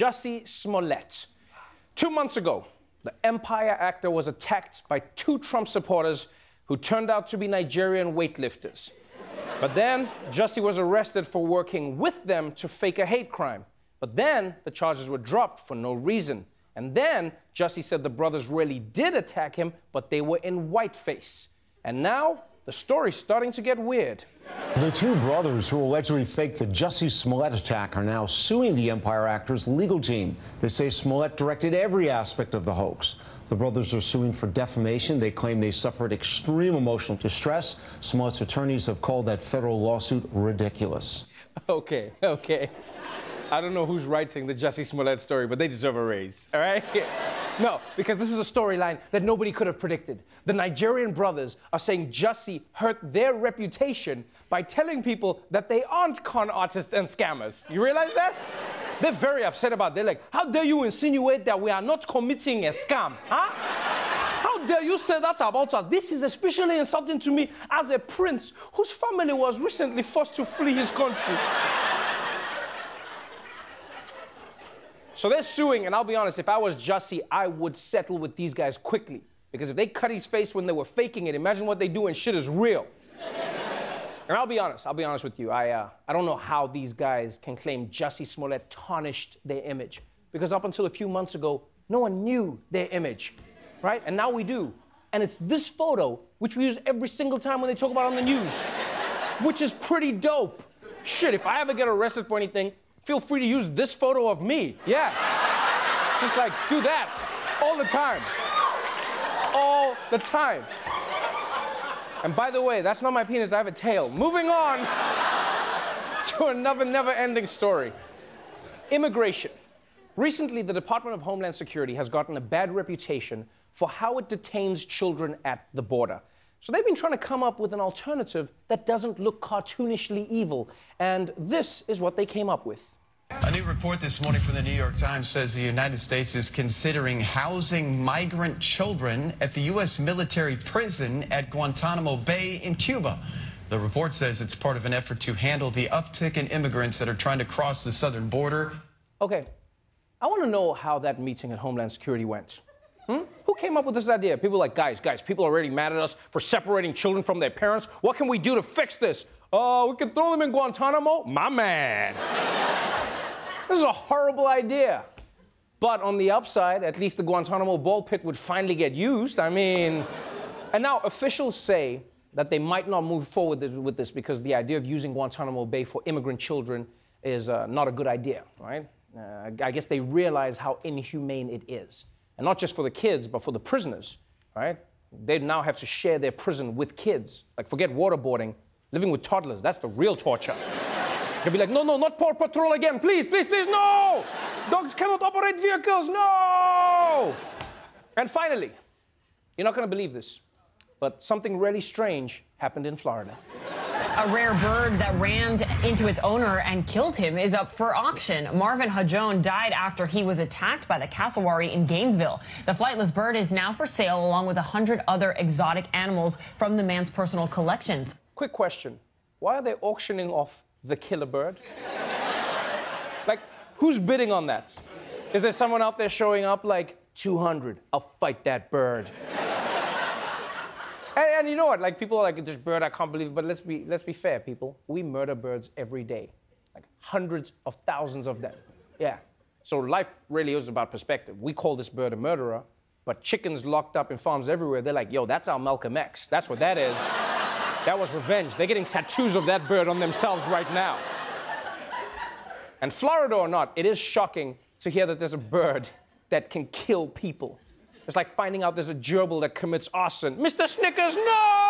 Jussie Smollett. Two months ago, the Empire actor was attacked by two Trump supporters who turned out to be Nigerian weightlifters. But then, Jussie was arrested for working with them to fake a hate crime. But then, the charges were dropped for no reason. And then, Jussie said the brothers really did attack him, but they were in whiteface. And now, the story's starting to get weird. The two brothers who allegedly faked the Jussie Smollett attack are now suing the Empire actor's legal team. They say Smollett directed every aspect of the hoax. The brothers are suing for defamation. They claim they suffered extreme emotional distress. Smollett's attorneys have called that federal lawsuit ridiculous. Okay, okay. I don't know who's writing the Jussie Smollett story, but they deserve a raise, all right? no, because this is a storyline that nobody could have predicted. The Nigerian brothers are saying Jussie hurt their reputation by telling people that they aren't con artists and scammers. You realize that? They're very upset about it. They're like, how dare you insinuate that we are not committing a scam, huh? How dare you say that about us? This is especially insulting to me as a prince whose family was recently forced to flee his country. So they're suing, and I'll be honest, if I was Jussie, I would settle with these guys quickly. Because if they cut his face when they were faking it, imagine what they do when shit is real. and I'll be honest, I'll be honest with you. I, uh, I don't know how these guys can claim Jussie Smollett tarnished their image. Because up until a few months ago, no one knew their image, right? And now we do. And it's this photo, which we use every single time when they talk about on the news, which is pretty dope. Shit, if I ever get arrested for anything, feel free to use this photo of me. Yeah. Just like do that all the time. All the time. And by the way, that's not my penis, I have a tail. Moving on to another never ending story immigration. Recently, the Department of Homeland Security has gotten a bad reputation for how it detains children at the border. So they've been trying to come up with an alternative that doesn't look cartoonishly evil. And this is what they came up with. A new report this morning from the New York Times says the United States is considering housing migrant children at the U.S. military prison at Guantanamo Bay in Cuba. The report says it's part of an effort to handle the uptick in immigrants that are trying to cross the southern border. Okay, I want to know how that meeting at Homeland Security went. Hmm? Who came up with this idea? People like, guys, guys, people are already mad at us for separating children from their parents. What can we do to fix this? Oh, uh, we can throw them in Guantanamo? My man. This is a horrible idea. But on the upside, at least the Guantanamo ball pit would finally get used. I mean, and now officials say that they might not move forward with this because the idea of using Guantanamo Bay for immigrant children is uh, not a good idea, right? Uh, I guess they realize how inhumane it is. And not just for the kids, but for the prisoners, right? They now have to share their prison with kids. Like, forget waterboarding, living with toddlers, that's the real torture. They'll be like, no, no, not Paw Patrol again, please, please, please, no! Dogs cannot operate vehicles, no! And finally, you're not gonna believe this, but something really strange happened in Florida. A rare bird that rammed into its owner and killed him is up for auction. Marvin Hajos died after he was attacked by the cassowary in Gainesville. The flightless bird is now for sale along with 100 other exotic animals from the man's personal collections. Quick question. Why are they auctioning off the killer bird? like, who's bidding on that? Is there someone out there showing up like, 200, I'll fight that bird? And, and, you know what? Like people are like, this bird, I can't believe it. But let's be let's be fair, people. We murder birds every day, like hundreds of thousands of them. Yeah. So life really is about perspective. We call this bird a murderer, but chickens locked up in farms everywhere. They're like, yo, that's our Malcolm X. That's what that is. That was revenge. They're getting tattoos of that bird on themselves right now. And Florida or not, it is shocking to hear that there's a bird that can kill people. It's like finding out there's a gerbil that commits arson. Mr. Snickers, no!